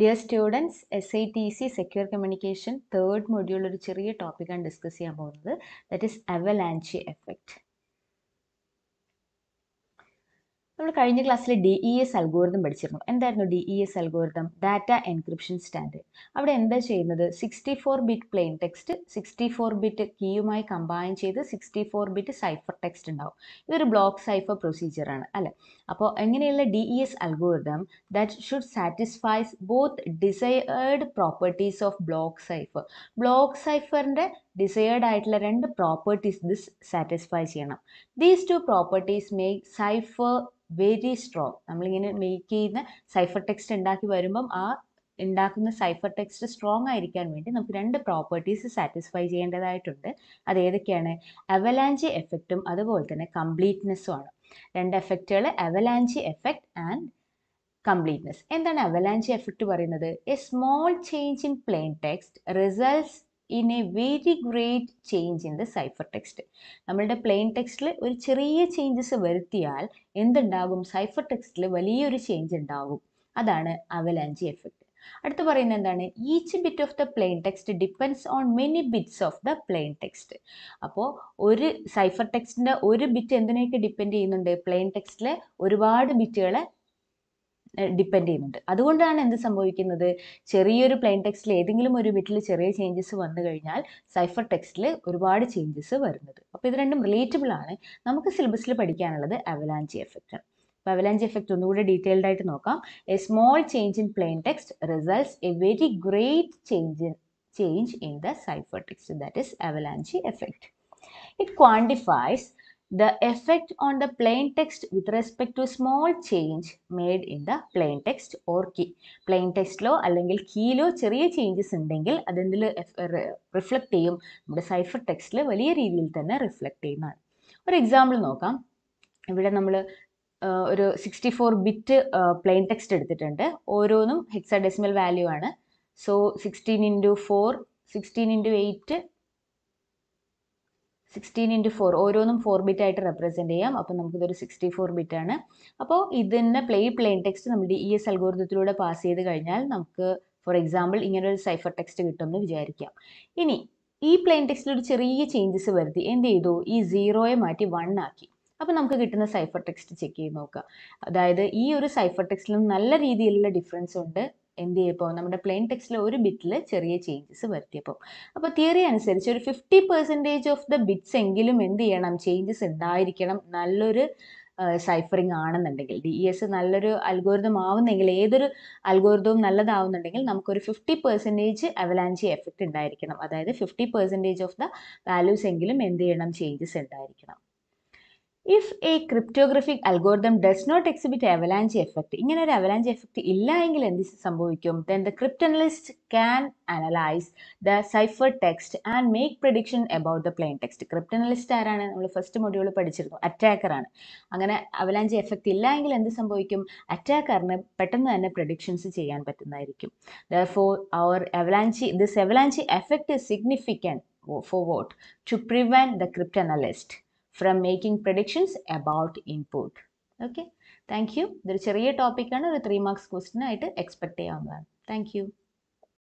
Dear students S I T C secure communication third module ഒരു ചെറിയ ടോപ്പിക്കാണ് discuss ചെയ്യാൻ പോകുന്നത്. ദറ്റ് ഈസ് അവലാൻച്ചി എഫക്റ്റ് നമ്മൾ കഴിഞ്ഞ ക്ലാസ്സിൽ ഡി ഇ എസ് അൽഗോരിതം പഠിച്ചിരുന്നു. എന്തായിരുന്നു D E S algorithm data encryption standard അവിടെ എന്താ ചെയ്യുന്നത്? Sixty four bit plain text sixty four bit കീയുമായി combine ചെയ്ത് sixty four bit cipher text ഉണ്ടാവും. ഇതൊരു ബ്ലോക്ക് സൈഫർ പ്രൊസീജിയറാണ് അല്ലേ? അപ്പോൾ എങ്ങനെയുള്ള D E S algorithm that should satisfies both desired properties of block cipher block സൈഫറിന്റെ desired ആയിട്ടുള്ള രണ്ട് properties this satisfy ചെയ്യണം. These two properties make cipher very strong നമ്മളിങ്ങനെ മേക്ക് ചെയ്യുന്ന സൈഫർ ടെക്സ്റ്റ് ഉണ്ടാക്കി വരുമ്പം ആ ഉണ്ടാക്കുന്ന സൈഫർ ടെക്സ്റ്റ് സ്ട്രോങ് ആയിരിക്കാൻ വേണ്ടി നമുക്ക് രണ്ട് പ്രോപ്പർട്ടീസ് സാറ്റിസ്ഫൈ ചെയ്യേണ്ടതായിട്ടുണ്ട്. അത് ഏതൊക്കെയാണ്? അവലാഞ്ചി എഫക്റ്റും അതുപോലെ തന്നെ കംപ്ലീറ്റ്നെസ്സും ആണ്. രണ്ട് എഫക്റ്റുകൾ അവലാഞ്ചി എഫക്റ്റ് ആൻഡ് കംപ്ലീറ്റ്നെസ് എന്താണ് അവലാഞ്ചി എഫക്റ്റ് പറയുന്നത്? A small change in plain text results in a very great change in the cipher text നമ്മളുടെ പ്ലെയിൻ ടെക്സ്റ്റിൽ ഒരു ചെറിയ ചേഞ്ചസ് വരുത്തിയാൽ എന്തുണ്ടാകും? സൈഫർ ടെക്സ്റ്റിൽ വലിയൊരു ചേഞ്ച് ഉണ്ടാകും. അതാണ് അവലാഞ്ചി എഫക്റ്റ് അടുത്ത് പറയുന്നത് എന്താണ്? Each bit of the plain text depends on many bits of the plain text അപ്പോൾ ഒരു സൈഫർ ടെക്സ്റ്റിന്റെ ഒരു ബിറ്റ് എന്തിനൊക്കെ ഡിപ്പെൻഡ് ചെയ്യുന്നുണ്ട്? പ്ലെയിൻ ടെക്സ്റ്റിലെ ഒരുപാട് ബിറ്റുകളെ ഡിപ്പെൻഡ് ചെയ്യുന്നുണ്ട്. അതുകൊണ്ടാണ് എന്ത് സംഭവിക്കുന്നത്? ചെറിയൊരു പ്ലെയിൻ ടെക്സ്റ്റിൽ ഏതെങ്കിലും ഒരു ബിറ്റിൽ ചെറിയ ചേഞ്ചസ് വന്നു കഴിഞ്ഞാൽ സൈഫർ ടെക്സ്റ്റിൽ ഒരുപാട് ചേഞ്ചസ് വരുന്നത്. അപ്പോൾ ഇത് രണ്ടും റിലേറ്റബിൾ ആണ്. നമുക്ക് സിലബസിൽ പഠിക്കാനുള്ളത് അവലാഞ്ചി എഫക്റ്റ് അപ്പോൾ അവലാഞ്ചി എഫക്റ്റ് ഒന്നുകൂടെ ഡീറ്റെയിൽഡ് ആയിട്ട് നോക്കാം. A small change in plain text results a very great change in change in the cipher text that is avalanche effect it quantifies the effect on the plain text with respect to small change made in the plain text or key. Plain ടെക്സ്റ്റിലോ അല്ലെങ്കിൽ കീയിലോ ചെറിയ changes ഉണ്ടെങ്കിൽ അതെന്തിൽ reflect ചെയ്യും? നമ്മുടെ cipher ടെക്സ്റ്റിൽ വലിയ രീതിയിൽ തന്നെ റിഫ്ലക്റ്റ് ചെയ്യുന്നതാണ്. ഒരു എക്സാമ്പിൾ നോക്കാം. ഇവിടെ നമ്മൾ ഒരു sixty four bit plain text എടുത്തിട്ടുണ്ട്. ഓരോന്നും ഹെക്സാഡെസിമൽ വാല്യൂ ആണ്. So sixteen into four sixteen into eight sixteen into four ഓരോന്നും ഫോർ ബിറ്റ് ആയിട്ട് റെപ്രസെന്റ് ചെയ്യാം. അപ്പോൾ നമുക്കിതൊരു സിക്സ്റ്റി ഫോർ ബിറ്റ് ആണ്. അപ്പോൾ ഇതിന്റെ പ്ലേ പ്ലെയിൻ ടെക്സ്റ്റ് നമ്മുടെ ഇ എസ് അൽഗോരിതത്തിലൂടെ പാസ് ചെയ്ത് കഴിഞ്ഞാൽ നമുക്ക് ഫോർ എക്സാമ്പിൾ ഇങ്ങനെ ഒരു സൈഫർ ടെക്സ്റ്റ് കിട്ടുമെന്ന് വിചാരിക്കാം. ഇനി ഈ പ്ലെയിൻ ടെക്സ്റ്റിൽ ഒരു ചെറിയ ചേഞ്ചസ് വരുത്തി. എന്ത് ചെയ്തു? ഈ സീറോയെ മാറ്റി വൺ ആക്കി. അപ്പോൾ നമുക്ക് കിട്ടുന്ന സൈഫർ ടെക്സ്റ്റ് ചെക്ക് ചെയ്ത് നോക്കാം. അതായത് ഈ ഒരു സൈഫർ ടെക്സ്റ്റിലും നല്ല രീതിയിലുള്ള ഡിഫറൻസ് ഉണ്ട്. എന്ത് ചെയ്യപ്പോൾ നമ്മുടെ പ്ലെയിൻ ടെക്സ്റ്റിൽ ഒരു ബിറ്റിൽ ചെറിയ ചേഞ്ചസ് വരുത്തിയപ്പോൾ അപ്പോൾ തിയറി അനുസരിച്ച് ഒരു fifty percentage of the bits എങ്കിലും എന്ത് ചെയ്യണം? ചേഞ്ചസ് ഉണ്ടായിരിക്കണം. നല്ലൊരു സൈഫറിങ് ആണെന്നുണ്ടെങ്കിൽ. ഡി ഇ എസ് നല്ലൊരു അൽഗോരിതം ആവുന്നെങ്കിൽ ഏതൊരു അൽഗോരിതവും നല്ലതാവുന്നുണ്ടെങ്കിൽ നമുക്കൊരു ഫിഫ്റ്റി പെർസെന്റേജ് അവലാഞ്ചി എഫക്റ്റ് ഉണ്ടായിരിക്കണം. അതായത് fifty percentage of the values എങ്കിലും എന്ത് ചെയ്യണം? ചേഞ്ചസ് ഉണ്ടായിരിക്കണം. If a cryptographic algorithm does not exhibit avalanche effect ഇങ്ങനെ ഒരു അവലാഞ്ചി എഫക്റ്റ് ഇല്ല എങ്കിൽ എന്ത് സംഭവിക്കും? Then the cryptanalyst can analyse the cipher text and make prediction about the plain text cryptanalyst ആരാണ്? നമ്മൾ ഫസ്റ്റ് മൊഡ്യൂൾ പഠിച്ചിരുന്നു. അറ്റാക്കറാണ് അങ്ങനെ അവലാഞ്ചി എഫക്റ്റ് ഇല്ല എങ്കിൽ എന്ത് സംഭവിക്കും? അറ്റാക്കറിന് പെട്ടെന്ന് തന്നെ പ്രഡിക്ഷൻസ് ചെയ്യാൻ പറ്റുന്നതായിരിക്കും. The four our avalanche this avalanche effect is significant for what to prevent the cryptanalyst from making predictions about input okay thank you ഇതൊരു ചെറിയ ടോപ്പിക്കാണ് ഒരു ത്രീ മാർക്സ് ക്വസ്റ്റിനായിട്ട് എക്സ്പെക്ട് ചെയ്യാവുന്നതാണ്. താങ്ക്